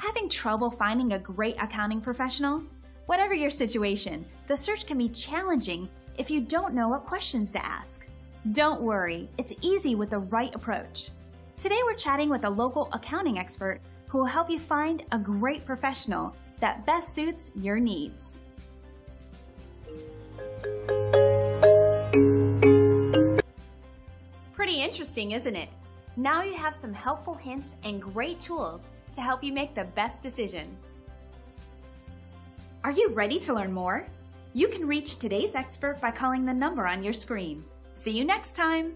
Having trouble finding a great accounting professional? Whatever your situation, the search can be challenging if you don't know what questions to ask. Don't worry, it's easy with the right approach. Today we're chatting with a local accounting expert who will help you find a great professional that best suits your needs. Pretty interesting, isn't it? Now you have some helpful hints and great tools to help you make the best decision. Are you ready to learn more? You can reach today's expert by calling the number on your screen. See you next time!